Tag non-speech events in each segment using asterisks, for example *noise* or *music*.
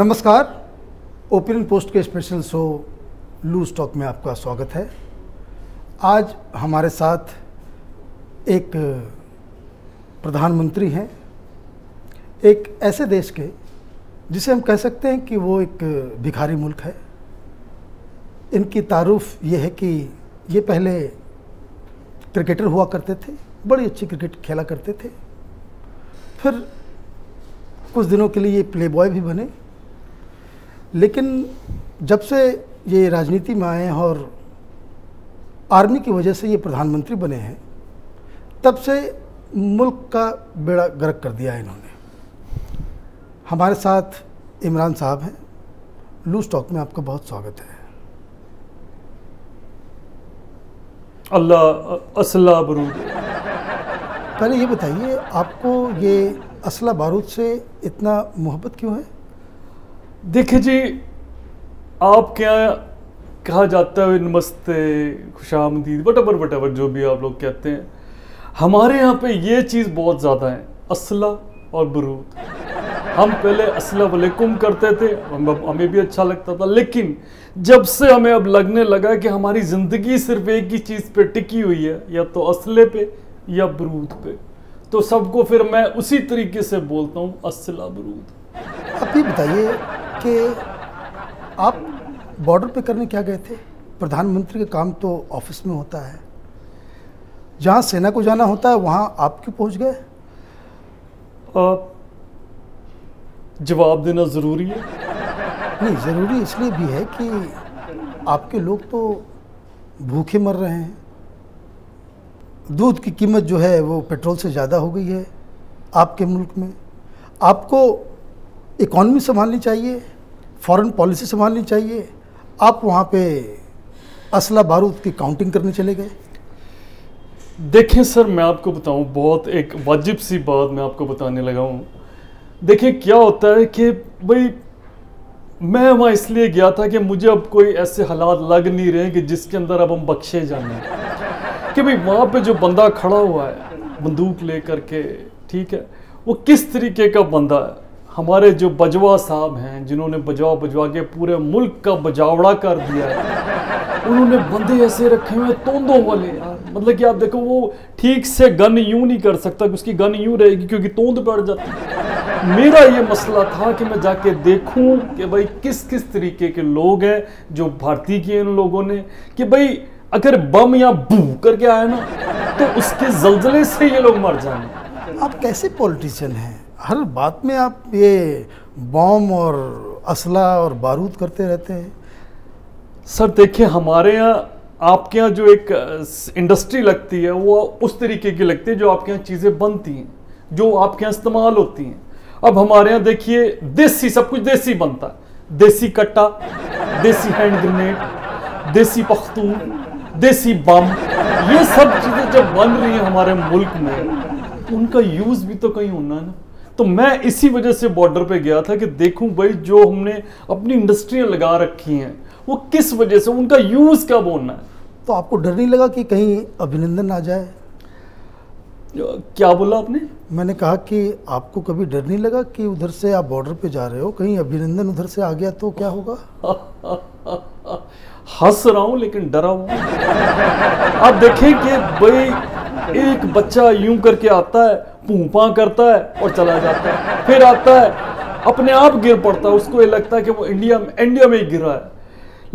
नमस्कार। Opinion post के special show loose talk में आपका स्वागत है। आज हमारे साथ एक प्रधानमंत्री हैं। एक ऐसे देश के, जिसे हम कह सकते हैं कि वो एक भिखारी मुल्क है। इनकी तारुफ ये है कि ये पहले क्रिकेटर हुआ करते थे, बड़ी अच्छी क्रिकेट खेला करते थे। फिर कुछ दिनों के लिए ये प्ले बॉय भी बने। लेकिन जब से ये राजनीति में आए हैं और आर्मी की वजह से ये प्रधानमंत्री बने हैं तब से मुल्क का बेड़ा गर्क कर दिया है इन्होंने। हमारे साथ इमरान साहब हैं। लूज टॉक में आपका बहुत स्वागत है। अल्लाह असला बरूद। पहले ये बताइए आपको ये असला बारूद से इतना मोहब्बत क्यों है? देखिए जी आपके यहाँ कहा जाता है नमस्ते खुशामदीद वटवर वटवर जो भी आप लोग कहते हैं। हमारे यहाँ पे ये चीज़ बहुत ज़्यादा है, असला और बरूद। हम पहले असला वलेकुम करते थे, हम- हमें भी अच्छा लगता था, लेकिन जब से हमें अब लगने लगा कि हमारी ज़िंदगी सिर्फ़ एक ही चीज़ पे टिकी हुई है, या तो असले पे, या बरूद पे। तो सबको फिर मैं उसी तरीके से बोलता हूँ, असला बरूद। आप ये बताइए कि आप बॉर्डर पे करने क्या गए थे? प्रधानमंत्री का काम तो ऑफ़िस में होता है। जहाँ सेना को जाना होता है वहाँ आप क्यों पहुँच गए? आप जवाब देना ज़रूरी है। नहीं ज़रूरी इसलिए भी है कि आपके लोग तो भूखे मर रहे हैं। दूध की कीमत जो है वो पेट्रोल से ज़्यादा हो गई है आपके मुल्क में। आपको इकॉनमी संभालनी चाहिए, फॉरेन पॉलिसी संभालनी चाहिए। आप वहाँ पे असला बारूद की काउंटिंग करने चले गए। देखें सर, मैं आपको बताऊँ, बहुत एक वाजिब सी बात मैं आपको बताने लगा हूँ। देखिए, क्या होता है कि भाई, मैं वहाँ इसलिए गया था कि मुझे अब कोई ऐसे हालात लग नहीं रहे कि जिसके अंदर अब हम बख्शे जाने कि भाई, वहाँ पे जो बंदा खड़ा हुआ है, बंदूक लेकर के, ठीक है, वो किस तरीके का बंदा है? हमारे जो बजवा साहब हैं, जिन्होंने बजवा बजवा के पूरे मुल्क का बजावड़ा कर दिया है, उन्होंने बंदे ऐसे रखे हुए तोंदों वाले, यार। मतलब कि आप देखो, वो ठीक से गन यूँ नहीं कर सकता उसकी गन यूँ रहेगी, क्योंकि तोंद पड़ जाती है। मेरा ये मसला था कि मैं जाके देखूँ कि भाई किस किस तरीके के लोग हैं जो भर्ती किए इन लोगों ने, कि भाई अगर बम या बू करके आया ना तो उसके जलजले से ये लोग मर जाएँगे। आप कैसे पॉलिटिशियन हैं? हर बात में आप ये बॉम्ब और असला और बारूद करते रहते हैं। सर, देखिए, हमारे यहाँ आपके यहाँ जो एक इंडस्ट्री लगती है, वो उस तरीके की लगती है जो आपके यहाँ चीज़ें बनती हैं, जो आपके यहाँ इस्तेमाल होती हैं। अब हमारे यहाँ देखिए, देसी, सब कुछ देसी बनता है। देसी कट्टा, देसी हैंड ग्रेनेड, देसी पख्तून, देसी बम, ये सब चीज़ें जब बन रही हैं हमारे मुल्क में, उनका यूज़ भी तो कहीं होना है ना। तो मैं इसी वजह से बॉर्डर पे गया था कि देखूँ भाई जो हमने अपनी इंडस्ट्रियाँ लगा रखी हैं वो किस वजह से उनका यूज़ कब होना है? तो आपको डर नहीं लगा कि कहीं अभिनंदन आ जाए? क्या बोला आपने? मैंने कहा कि आपको कभी डर नहीं लगा कि उधर से आप बॉर्डर पे जा रहे हो? कहीं अभिनंदन उधर से आ गया तो क्या होगा? *laughs* हंस रहा हूँ लेकिन डरा हुआ हूँ। आप देखें कि भाई एक बच्चा यूँ करके आता है पूपा करता है और चला जाता है। फिर आता है, अपने आप गिर पड़ता है। उसको ये लगता है कि वो इंडिया में इंडिया में ही गिरा है।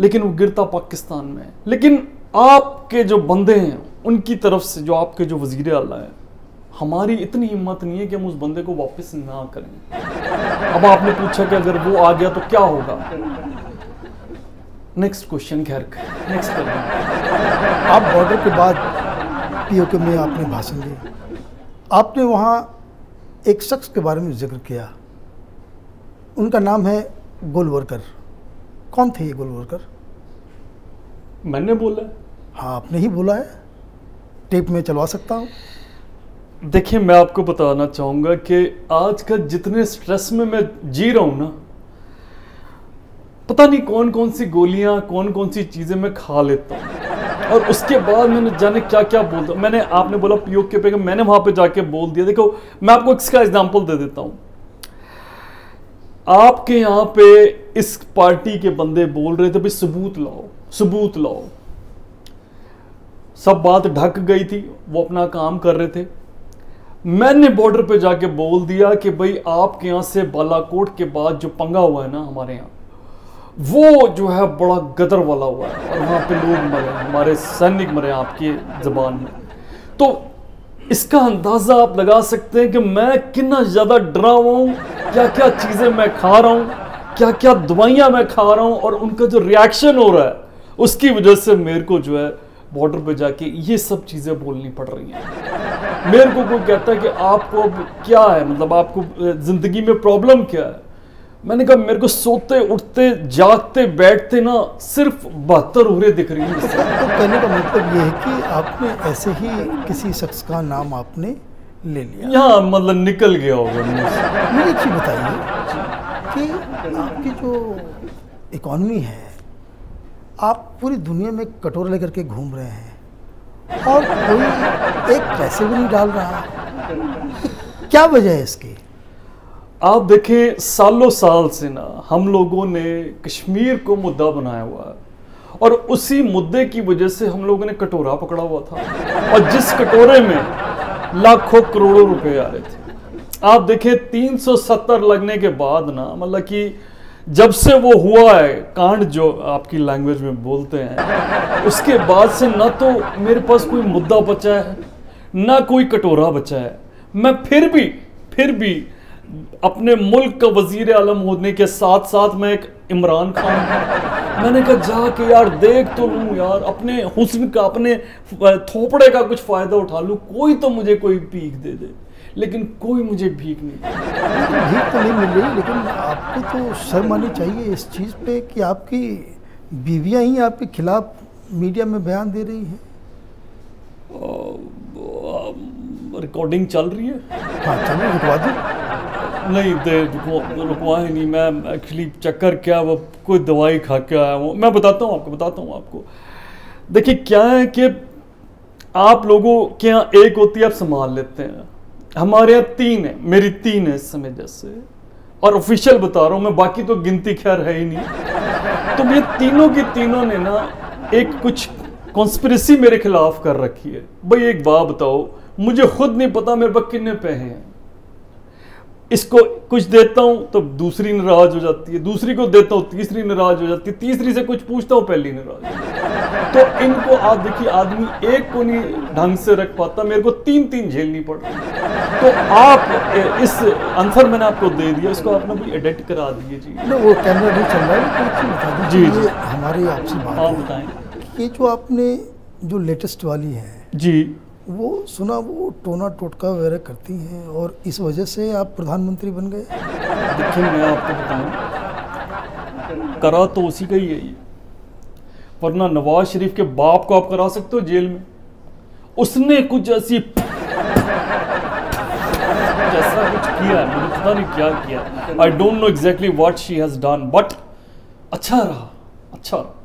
लेकिन वो गिरता पाकिस्तान में। लेकिन आपके जो बंदे हैं, उनकी तरफ़ से जो आपके जो वज़ीर अल्लाह हैं, हमारी इतनी हिम्मत नहीं है कि हम उस बंदे को वापस ना करें। अब आपने पूछा कि अगर वो आ गया तो क्या होगा? नेक्स्ट क्वेश्चन खैर। नेक्स्ट आप बॉर्डर के बाद पीओके में आपने भाषण दिया। आपने वहाँ एक शख्स के बारे में ज़िक्र किया। उनका नाम है गोलवर्कर। कौन थे ये गोलवर्कर? मैंने बोला। हाँ आपने ही बोला है। टेप में चलवा सकता हूँ। देखिए मैं आपको बताना चाहूँगा कि आज का जितने स्ट्रेस में मैं जी रहा हूँ ना पता नहीं कौन कौन सी गोलियाँ कौन कौन सी चीज़ें मैं खा लेता हूँ। और उसके बाद मैंने जाने क्या क्या बोलता मैंने आपने बोला पीओ के पे मैंने वहाँ पे जाके बोल दिया। देखो, मैं आपको इसका एग्ज़ाम्पल दे देता हूँ। आपके यहाँ पे इस पार्टी के बंदे बोल रहे थे, भाई सबूत लाओ सबूत लाओ। सब बात ढक गई थी, वो अपना काम कर रहे थे। मैंने बॉर्डर पे जाके बोल दिया कि, भाई आपके यहाँ से बालाकोट के बाद जो पंगा हुआ है ना हमारे यहाँ वो जो है बड़ा गदर वाला हुआ है। और वहाँ पे लोग मरे, हमारे सैनिक मरे आपकी जबान में। तो इसका अंदाज़ा आप लगा सकते हैं कि मैं कितना ज़्यादा डरा हुआ हूँ क्या क्या चीज़ें मैं खा रहा हूँ क्या क्या दवाइयाँ मैं खा रहा हूँ, और उनका जो रिएक्शन हो रहा है, उसकी वजह से मेरे को जो है बॉर्डर पे जाके ये सब चीज़ें बोलनी पड़ रही हैं। मेरे को कोई कहता है कि आपको क्या है? मतलब आपको ज़िंदगी में प्रॉब्लम क्या है? मैंने कहा मेरे को सोते उठते जागते बैठते ना सिर्फ़ बहत्तर उम्रें दिख रही हैं *laughs* तो कहने का मतलब ये है कि आपने ऐसे ही किसी शख्स का नाम आपने ले लिया। यहाँ मतलब निकल गया होगा। मुझे एक चीज़ बताइए कि आपकी जो इकॉनमी है आप पूरी दुनिया में कटोरे लेकर के घूम रहे हैं और कोई एक पैसे भी नहीं डाल रहा। क्या वजह है इसकी? आप देखें, सालों साल से ना हम लोगों ने कश्मीर को मुद्दा बनाया हुआ है। और उसी मुद्दे की वजह से हम लोगों ने कटोरा पकड़ा हुआ था। और जिस कटोरे में लाखों करोड़ों रुपए आ रहे थे। आप देखें 370 लगने के बाद ना मतलब कि जब से वो हुआ है, कांड जो आपकी लैंग्वेज में बोलते हैं, उसके बाद से ना तो मेरे पास कोई मुद्दा बचा है, ना कोई कटोरा बचा है। मैं फिर भी फिर भी अपने मुल्क का वज़ीर आलम होने के साथ साथ मैं एक इमरान खान हूँ। मैंने कहा जाके यार देख तो लूँ यार अपने हुस्न का अपने थोपड़े का कुछ फ़ायदा उठा लूँ। कोई तो मुझे कोई भीख दे दे लेकिन कोई मुझे भीख नहीं भीख तो नहीं मिल रही लेकिन आपको तो शर्म आनी चाहिए इस चीज़ पे कि आपकी बीवियाँ ही आपके खिलाफ मीडिया में बयान दे रही हैं। रिकॉर्डिंग चल रही है। हाँ चलो रुकवा दो। नहीं रुकवाए नहीं, मैं एक्चुअली चक्कर क्या, वो कोई दवाई खा के आया हूँ। मैं बताता हूँ आपको, बताता हूँ आपको। देखिए, क्या है कि आप लोगों के यहाँ एक होती है, आप संभाल लेते हैं। हमारे यहाँ तीन है, मेरी तीन है इस समय जैसे। और ऑफिशियल बता रहा हूँ, मैं बाकी तो गिनती खैर है ही नहीं। तो ये तीनों की तीनों ने ना एक कुछ कॉन्स्पिरसी मेरे खिलाफ कर रखी है। भाई, एक बात बताओ, मुझे खुद नहीं पता मेरे पास कितने पैसे हैं। इसको कुछ देता हूँ तो दूसरी नाराज़ हो जाती है दूसरी को देता हूँ तीसरी नाराज़ हो जाती है तीसरी से कुछ पूछता हूँ पहली नाराज़ तो इनको आप देखिए आदमी एक को नहीं ढंग से रख पाता मेरे को तीन तीन झेलनी पड़ती तो आप इस आंसर मैंने आपको दे दिया इसको आपने भी एडिट करा दिए जी। वो कैमरा नहीं चल रहा है जी जी। हमारी आपसे बात बताएँ। ये जो आपने जो लेटेस्ट वाली है जी। वो, सुना वो टोना टोटका वगैरह करती हैं और इस वजह से आप प्रधानमंत्री बन गए। देखिए, मैं आपको बताऊँ, करा तो उसी का ही है वरना नवाज़ शरीफ के बाप को आप करा सकते हो जेल में। उसने कुछ ऐसी जैसा कुछ किया मुझे पता नहीं क्या किया। I don't know exactly what she has done but अच्छा रहा अच्छा रहा।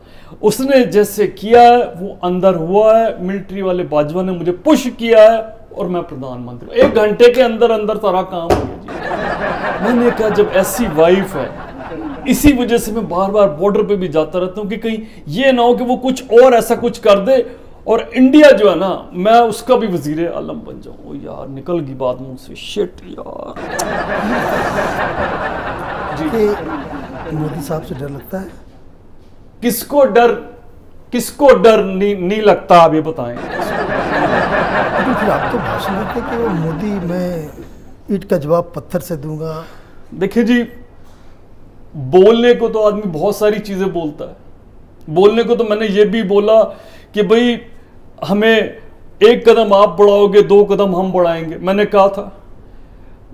उसने जैसे किया है वो अंदर हुआ है मिलिट्री वाले बाजवा ने मुझे पुश किया है और मैं प्रधानमंत्री एक घंटे के अंदर अंदर सारा काम हो गया जी। मैंने कहा, जब ऐसी वाइफ है, इसी वजह से मैं बार बार बॉर्डर पे भी जाता रहता हूँ कि कहीं ये ना हो कि वो कुछ और ऐसा कुछ कर दे। और इंडिया जो है ना, मैं उसका भी वज़ीर आलम बन जाऊँ। यार, निकल गई बात मुँह से। शिट यार। कि मोदी साहब से डर लगता है? किसको डर किसको डर नहीं, नहीं लगता आप ये बताएँ। तो फिर आप तो भाषण देते कि वो मोदी मैं ईट का जवाब पत्थर से दूँगा। देखिए जी बोलने को तो आदमी बहुत सारी चीज़ें बोलता है। बोलने को तो मैंने ये भी बोला कि भाई हमें एक कदम आप बढ़ाओगे दो कदम हम बढ़ाएँगे। मैंने कहा था।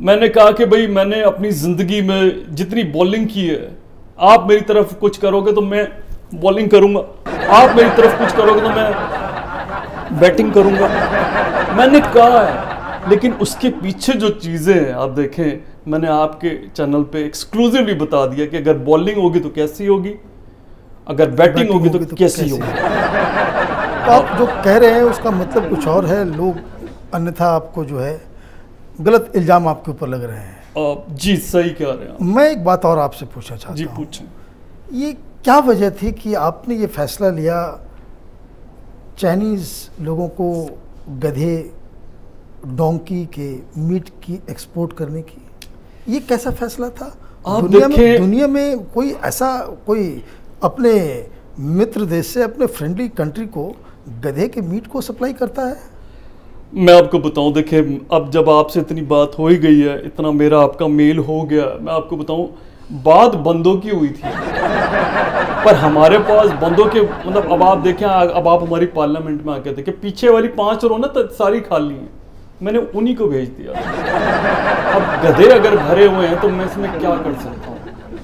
मैंने कहा कि भाई मैंने अपनी ज़िंदगी में जितनी बॉलिंग की है आप मेरी तरफ़ कुछ करोगे तो मैं बॉलिंग करूँगा। आप मेरी तरफ़ कुछ करोगे तो मैं बैटिंग करूँगा। मैंने कहा है लेकिन उसके पीछे जो चीज़ें हैं आप देखें मैंने आपके चैनल पे एक्सक्लूसिवली बता दिया कि अगर बॉलिंग होगी तो कैसी होगी अगर बैटिंग होगी तो, तो कैसी होगी। तो आप जो कह रहे हैं उसका मतलब कुछ और है लोग अन्यथा आपको जो है गलत इल्ज़ाम आपके ऊपर लग रहे हैं। जी सही कह रहे हैं मैं एक बात और आपसे पूछना चाहता जी हूँ। पूछें। ये क्या वजह थी कि आपने ये फैसला लिया चाइनीज़ लोगों को गधे डोंकी के मीट की एक्सपोर्ट करने की? ये कैसा फैसला था? आप दुनिया में दुनिया में कोई ऐसा कोई अपने मित्र देश से अपने फ्रेंडली कंट्री को गधे के मीट को सप्लाई करता है? मैं आपको बताऊँ देखिए अब जब आपसे इतनी बात हो ही गई है इतना मेरा आपका मेल हो गया मैं आपको बताऊँ बात बंदों की हुई थी। पर हमारे पास बंदों के मतलब अब आप देखें अब आप हमारी पार्लियामेंट में आके देखें, पीछे वाली पाँच रो ना तो सारी खाली हैं। मैंने उन्हीं को भेज दिया। अब गधे अगर भरे हुए हैं तो मैं इसमें क्या कर सकता हूँ?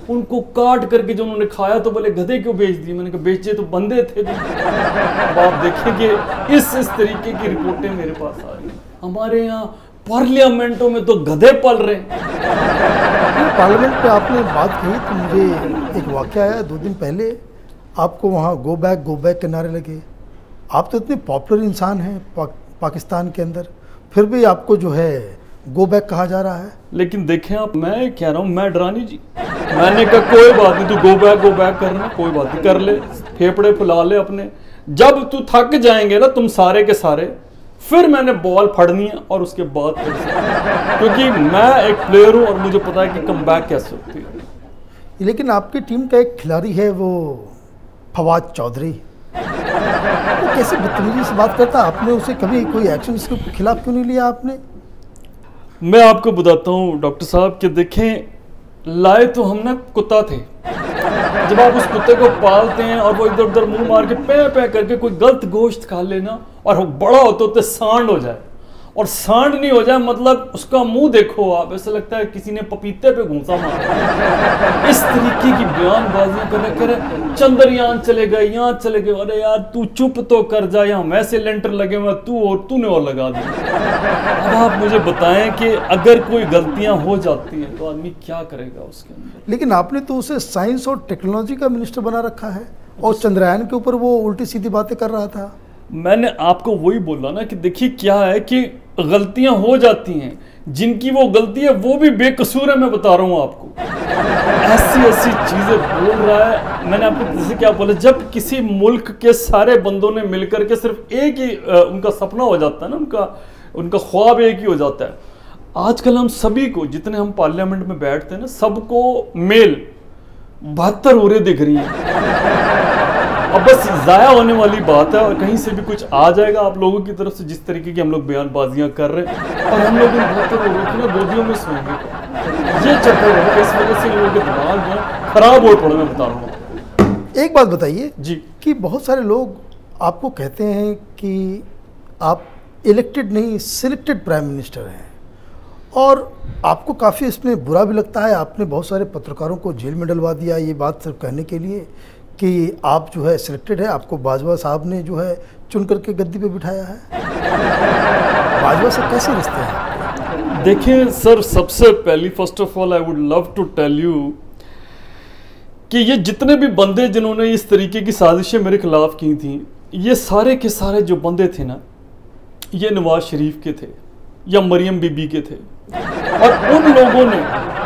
उनको काट करके जो उन्होंने खाया तो बोले, गधे क्यों बेच दिए? मैंने कहा, बेचे तो बंदे थे अब आप देखेंगे, इस इस तरीके की रिपोर्टें मेरे पास आ रही हमारे यहाँ पार्लियामेंटों में तो गधे पल रहे। हैं पार्लियामेंट पे आपने बात कही तो मुझे एक वाक्य आया दो दिन पहले। आपको वहाँ गो बैक गो बैक के नारे लगे। आप तो इतने पॉपुलर इंसान हैं पा, पाकिस्तान के अंदर। फिर भी आपको जो है गो बैक कहा जा रहा है। लेकिन देखें आप मैं कह रहा हूँ मैं डरानी जी। मैंने कहा कोई बात नहीं तू गो बैक गो बैक करना कोई बात नहीं कर ले। फेफड़े फुला ले अपने। जब तू थक जाएँगे ना तुम सारे के सारे फिर मैंने बॉल फड़नी है और उसके बाद। क्योंकि मैं एक प्लेयर हूँ और मुझे पता है कि कम बैक कैसे होती है। लेकिन आपकी टीम का एक खिलाड़ी है वो फवाद चौधरी। वो कैसे बदतमीजी से बात करता आपने उसे कभी कोई एक्शन इसके खिलाफ क्यों नहीं लिया आपने? मैं आपको बताता हूँ डॉक्टर साहब कि देखें लाए तो हम ना कुत्ता थे। जब आप उस कुत्ते को पालते हैं और वो इधर उधर मुँह मार के पै पै करके कोई गलत गोश्त खा लेना और वो बड़ा होते होते सांड हो जाए। और सांड नहीं हो जाए मतलब उसका मुँह देखो आप। ऐसा लगता है किसी ने पपीते पे घूसा मारा। इस तरीके की बयानबाजियाँ कर रहे कह रहे चंद्रयान चले गए यहाँ चले गए। अरे यार तू चुप तो कर जा यहाँ वैसे लेंटर लगे हुए तू और तूने और लगा दिया। अब आप मुझे बताएँ कि अगर कोई गलतियाँ हो जाती हैं तो आदमी क्या करेगा उसके अंदर? लेकिन आपने तो उसे साइंस और टेक्नोलॉजी का मिनिस्टर बना रखा है और चंद्रयान के ऊपर वो उल्टी सीधी बातें कर रहा था। मैंने आपको वही बोला ना कि देखिए क्या है कि गलतियाँ हो जाती हैं। जिनकी वो गलती है, वो भी बेकसूर है, मैं बता रहा हूँ आपको। ऐसी ऐसी चीज़ें बोल रहा है। मैंने आपको जैसे क्या बोला, जब किसी मुल्क के सारे बंदों ने मिलकर के सिर्फ़ एक ही उनका सपना हो जाता है ना, उनका उनका ख्वाब एक ही हो जाता है। आजकल हम सभी को, जितने हम पार्लियामेंट में बैठते हैं ना, सबको मेल बहत्तर उरे दिख रही हैं। अब बस जाया होने वाली बात है और कहीं से भी कुछ आ जाएगा आप लोगों की तरफ़ से जिस तरीके की हम लोग बयानबाजियाँ कर रहे हैं। और हम लोग इन में सोएँगे। ये चक्कर है इस वजह से लोगों के दिमाग है खराब हो पड़े मैं बता रहा हूँ। एक बात बताइए जी। कि बहुत सारे लोग आपको कहते हैं कि आप इलेक्टेड नहीं सिलेक्टेड प्राइम मिनिस्टर हैं। और आपको काफ़ी इसमें बुरा भी लगता है आपने बहुत सारे पत्रकारों को जेल में डलवा दिया ये बात सिर्फ़ कहने के लिए। कि आप जो है सिलेक्टेड है, आपको बाजवा साहब ने जो है चुन करके गद्दी पे बिठाया है। बाजवा से कैसे रिश्ते हैं देखिए, सर, सबसे पहली first of all I would love to tell you कि ये जितने भी बंदे जिन्होंने इस तरीके की साजिशें मेरे खिलाफ की थी, ये सारे के सारे जो बंदे थे ना, ये नवाज़ शरीफ के थे या मरियम बीबी के थे। और उन लोगों ने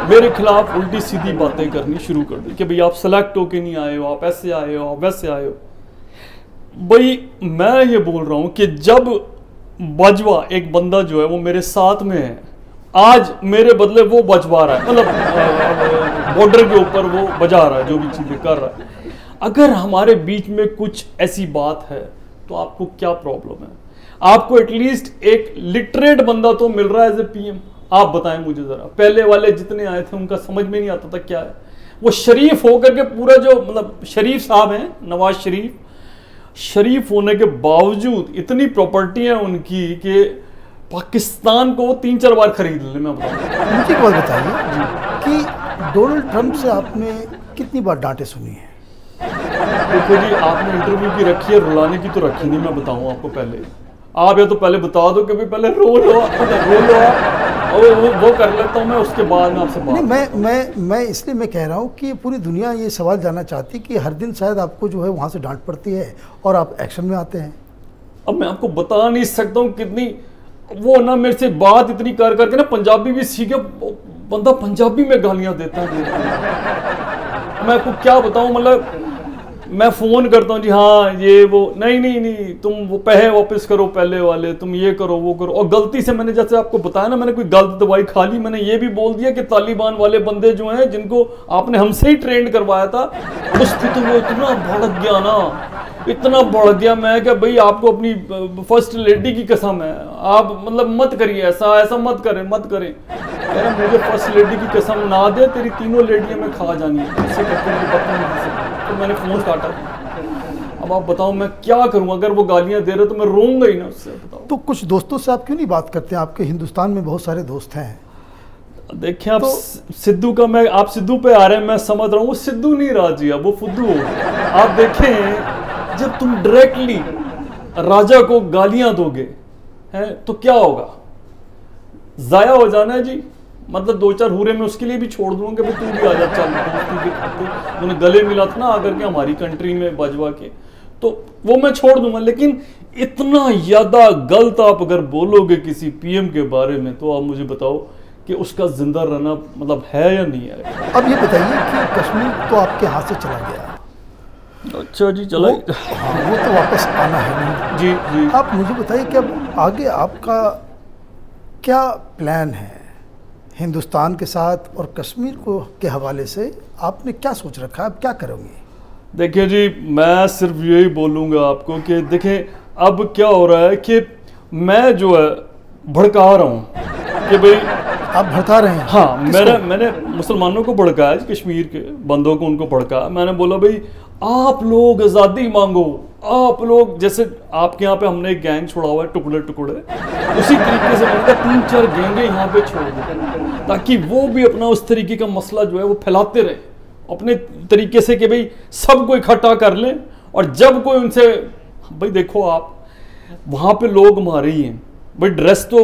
मेरे खिलाफ उल्टी सीधी बातें करनी शुरू कर दी कि भाई आप सेलेक्ट होके नहीं आए हो, आप ऐसे आए हो, आप वैसे आए हो। भाई मैं ये बोल रहा हूँ कि जब बजवा, एक बंदा जो है वो मेरे साथ में है, आज मेरे बदले वो बजवा रहा है मतलब बॉर्डर के ऊपर वो बजा रहा है, जो भी चीज़ें कर रहा है। अगर हमारे बीच में कुछ ऐसी बात है तो आपको क्या प्रॉब्लम है? आपको एटलीस्ट एक लिटरेट बंदा तो मिल रहा है एज ए पीएम आप बताएँ मुझे ज़रा। पहले वाले जितने आए थे उनका समझ में नहीं आता था क्या है। वो शरीफ होकर के पूरा जो मतलब शरीफ साहब हैं नवाज़ शरीफ शरीफ होने के बावजूद इतनी प्रॉपर्टी है उनकी कि पाकिस्तान को वो तीन चार बार खरीद ले मैं बताऊँ। मुझे एक बात बताइए कि डोनाल्ड ट्रंप से आपने कितनी बार डांटे सुनी है? देखो जी आपने इंटरव्यू की रखी है रुलाने की तो रखी नहीं मैं बताऊँ आपको पहले। आप या तो पहले बता दो कि भाई पहले रो लो रो लो। और वो, वो कर लेता हूँ मैं उसके बाद में आपसे नहीं मैं मैं मैं इसलिए मैं कह रहा हूँ कि पूरी दुनिया ये सवाल जानना चाहती है कि हर दिन शायद आपको जो है वहाँ से डांट पड़ती है और आप एक्शन में आते हैं। अब मैं आपको बता नहीं सकता हूँ कितनी वो ना मेरे से बात इतनी कर करके ना पंजाबी भी सीखे बंदा पंजाबी में गालियाँ देता है। मैं आपको क्या बताऊँ मतलब मैं फ़ोन करता हूँ, जी हाँ ये, वो, नहीं नहीं नहीं, तुम वो पैसे वापस करो पहले वाले, तुम ये करो, वो करो। और गलती से मैंने जैसे आपको बताया ना, मैंने कोई गलत दवाई खा ली, मैंने ये भी बोल दिया कि तालिबान वाले बंदे जो हैं, जिनको आपने हमसे ही ट्रेंड करवाया था, उस पर तो वो इतना भड़क गया ना, इतना बढ़ गया मैं क्या भाई आपको अपनी फ़र्स्ट लेडी की कसम है। आप मतलब मत करिए ऐसा ऐसा मत करें मत करें। कह मुझे फ़र्स्ट लेडी की कसम ना दे, तेरी तीनों लेडियाँ मैं खा जानी है। तो मैंने फ़ोन काटा। अब आप बताओ मैं क्या करूँ? अगर वो गालियाँ दे रहे तो मैं रोऊँगा ही ना उससे बताओ। तो कुछ दोस्तों से आप क्यों नहीं बात करते आपके हिंदुस्तान में बहुत सारे दोस्त हैं। देखिए आप तो, सिद्धू का मैं आप सिद्धू पे आ रहे हैं मैं समझ रहा हूँ वो सिद्धू नहीं रहा जी अब वो फुद्दू हो आप देखें जब तुम डायरेक्टली राजा को गालियाँ दोगे हैं तो क्या होगा? जाया हो जाना है जी। मतलब दो चार हुरे में उसके लिए भी छोड़ दूँगा कि तू भी आ जा चल। के गले मिला था ना आकर के हमारी कंट्री में बाजवा के। तो वो मैं छोड़ दूँगा लेकिन इतना ज़्यादा गलत आप अगर बोलोगे किसी पीएम के बारे में तो आप मुझे बताओ कि उसका ज़िंदा रहना मतलब है या नहीं है? अब ये बताइए कि कश्मीर तो आपके हाथ से चला गया। अच्छा जी चला वो, हाँ, वो तो वापस आना है नहीं। जी जी। आप मुझे बताइए कि अब आगे आपका क्या प्लान है? हिंदुस्तान के साथ और कश्मीर को के हवाले से आपने क्या सोच रखा है? अब क्या करोगे? देखिए जी मैं सिर्फ़ यही बोलूँगा आपको कि देखें अब क्या हो रहा है कि मैं जो है भड़का रहा हूँ कि भाई आप भड़का रहे हैं? हाँ मैंने मैंने मुसलमानों को भड़काया कश्मीर के बंदों को उनको भड़का मैंने बोला भाई आप लोग आज़ादी मांगो आप लोग जैसे आपके यहाँ पे हमने एक गैंग छोड़ा हुआ है टुकड़े टुकड़े उसी तरीके से मैंने तीन चार गैंगे यहाँ पे छोड़ दो। ताकि वो भी अपना उस तरीके का मसला जो है वो फैलाते रहे। अपने तरीके से कि भाई सबको इकट्ठा कर लें और जब कोई उनसे भाई देखो आप वहाँ पे लोग मारे ही हैं। भाई ड्रेस तो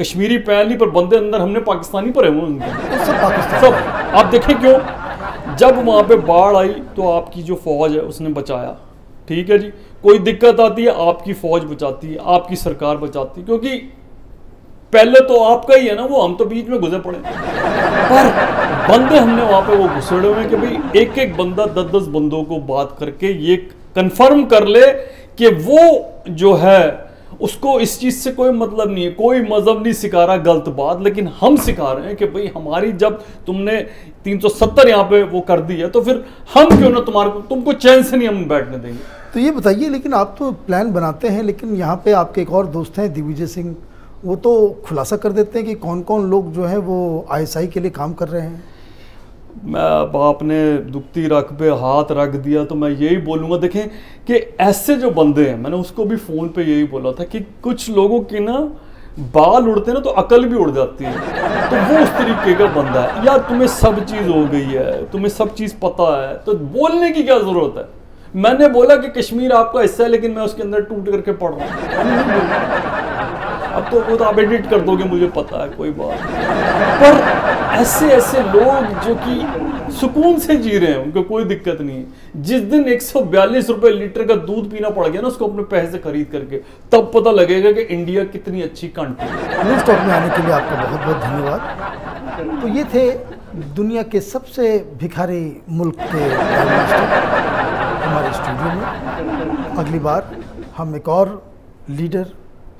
कश्मीरी पहन ली पर बंदे अंदर हमने पाकिस्तानी पर है वो उनके। सब पाकिस्तान। सब। आप देखें क्यों? जब वहाँ पे बाढ़ आई तो आपकी जो फौज है उसने बचाया। ठीक है जी? कोई दिक्कत आती है आपकी फौज बचाती है आपकी सरकार बचाती है। क्योंकि पहले तो आपका ही है ना, वो हम तो बीच में घुसे पड़े। पर बंदे हमने वहाँ पे वो घुसड़े हुए कि भाई एक एक बंदा दस दस बंदों को बात करके ये कंफर्म कर ले कि वो जो है, उसको इस चीज़ से कोई मतलब नहीं है, कोई मज़हब नहीं सिखा रहा गलत बात, लेकिन हम सिखा रहे हैं कि भाई, हमारी जब तुमने 370 यहाँ पे वो कर दी है तो फिर हम क्यों ना तुम्हारे को, तुमको चैन से नहीं हम बैठने देंगे। तो ये बताइए, लेकिन आप तो प्लान बनाते हैं, लेकिन यहाँ पे आपके एक और दोस्त हैं, दिग्विजय सिंह। वो तो खुलासा कर देते हैं कि कौन कौन लोग जो है वो आई के लिए काम कर रहे हैं। मैं अब आपने दुखती रख पे हाथ रख दिया तो मैं यही बोलूँगा, देखें कि ऐसे जो बंदे हैं, मैंने उसको भी फ़ोन पे यही बोला था कि कुछ लोगों की ना बाल उड़ते हैं ना तो अकल भी उड़ जाती है। तो वो उस तरीके का बंदा है। यार, तुम्हें सब चीज़ हो गई है, तुम्हें सब चीज़ पता है तो बोलने की क्या ज़रूरत है? मैंने बोला कि कश्मीर आपका हिस्सा है, लेकिन मैं उसके अंदर टूट करके पढ़ रहा हूँ। अब तो वो तो आप एडिट कर दोगे, मुझे पता है, कोई बात पर ऐसे ऐसे लोग जो कि सुकून से जी रहे हैं, उनको कोई दिक्कत नहीं है। जिस दिन एक सौ बयालीस रुपए लीटर का दूध पीना पड़ गया ना, उसको अपने पैसे खरीद करके, तब पता लगेगा कि इंडिया कितनी अच्छी कंट्री है। न्यूज़ टॉक में आने के लिए आपका बहुत बहुत धन्यवाद। तो ये थे दुनिया के सबसे भिखारी मुल्क के हमारे स्टूडियो में। अगली बार हम एक और लीडर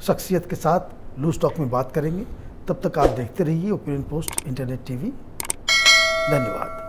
शख्सियत के साथ लूज टॉक में बात करेंगे। तब तक आप देखते रहिए ओपिनियन पोस्ट, इंटरनेट टीवी। धन्यवाद।